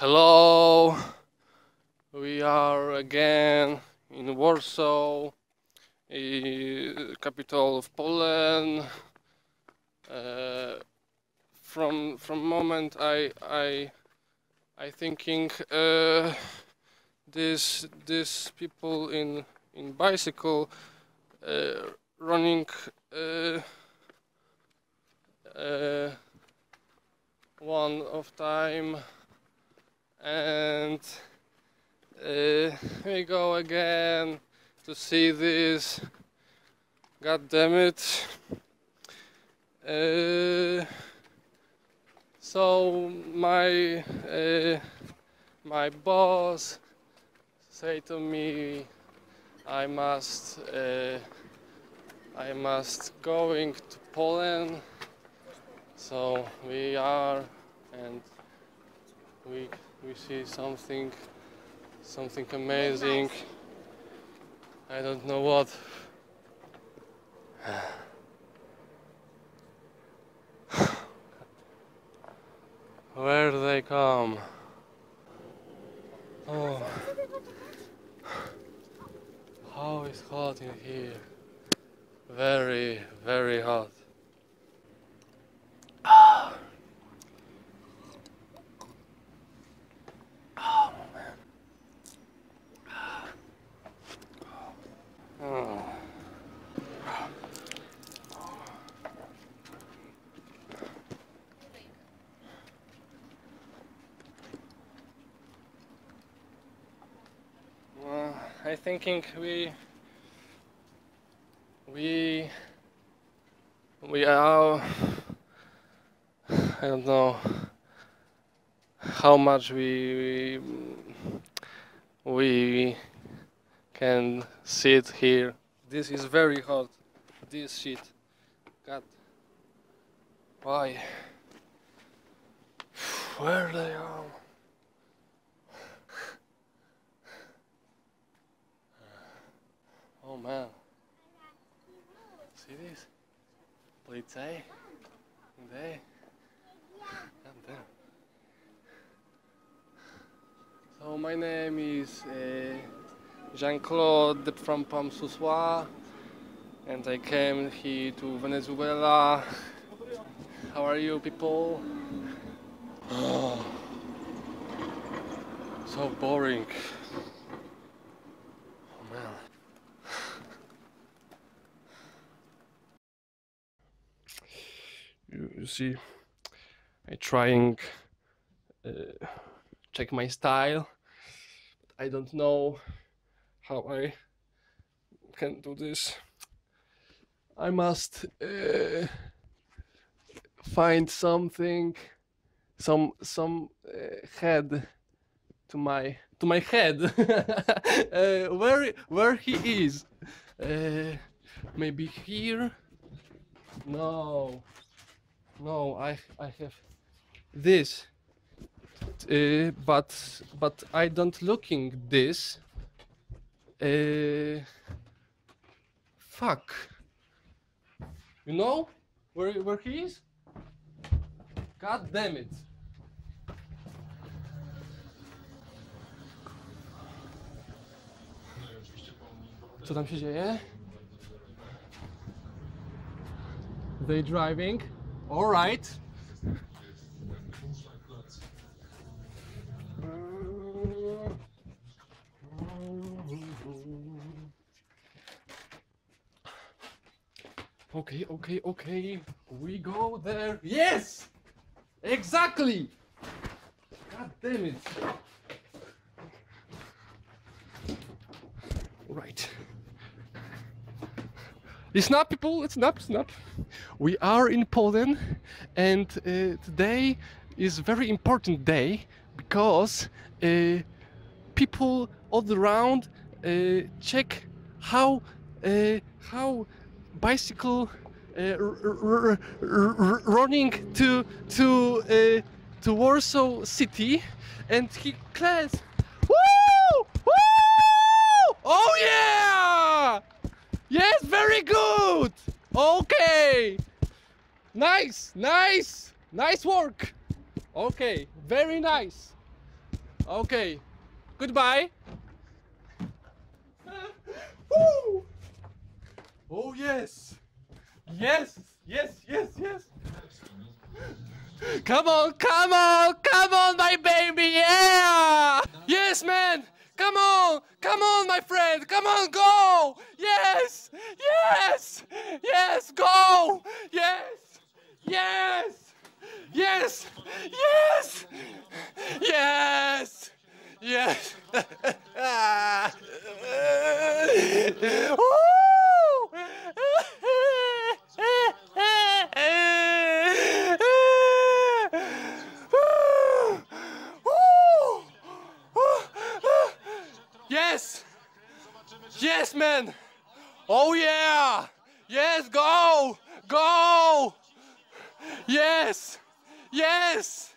Hello, we are again in Warsaw, eh, capital of Poland. Uh, from from moment I I I thinking uh, this this people in in bicycle uh, running uh, uh, one of time and uh, again to see this. God damn it. Uh, so my uh, my boss say to me I must uh, I must going to Poland. So we are and we we see something something amazing. I don't know what. Where do they come? Oh. How is hot in here? Very very hot Oh. Well, I thinking we we we are I don't know how much we we, we can sit here. This is very hot. This shit. God. Why? Where they are? Oh man. See this? Polizei? They? God damn. So my name is uh, Jean-Claude from Pamsuswa and I came here to Venezuela. How are you people? Oh, so boring. You, see, I trying uh, check my style. I don't know how I can do this. I must uh, find something, some some uh, head to my to my head. uh, where where he is? Uh, maybe here? No, no. I I have this, uh, but but I don't looking this. Uh, fuck. You know where where he is? God damn it. Co tam się dzieje? They driving? All right. Okay, okay, okay. We go there. Yes! Exactly! God damn it. Right. Listen up, people. Up, listen up. We are in Poland, and uh, today is very important day because uh, people all around uh, check how uh, how bicycle uh, running to to uh, to Warsaw City, and he class. Woo! Woo! Oh yeah! Yes, very good. Okay. Nice, nice, nice work. Okay, very nice. Okay. Goodbye. Woo! Oh yes. Yes. Yes. Yes. Yes. Come on, come on, come on, my baby, yeah! Yes, man! Come on, come on, my friend, come on, go! Yes, yes, yes, go! Yes, yes, yes, yes, yes, yes. Yes! Oh, Yes, Yes, man! Oh, yeah! Yes, go! Go! Yes! Yes!